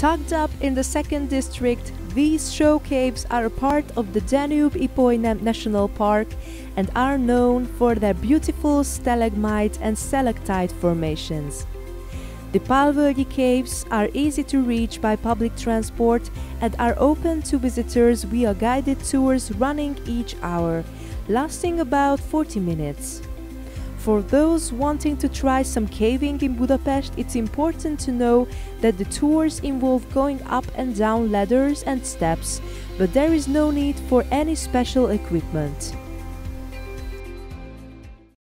Tucked up in the second district, these show caves are a part of the Danube Ipoly National Park and are known for their beautiful stalagmite and stalactite formations. The Palvölgyi caves are easy to reach by public transport and are open to visitors via guided tours running each hour, lasting about 40 minutes. For those wanting to try some caving in Budapest, it's important to know that the tours involve going up and down ladders and steps, but there is no need for any special equipment.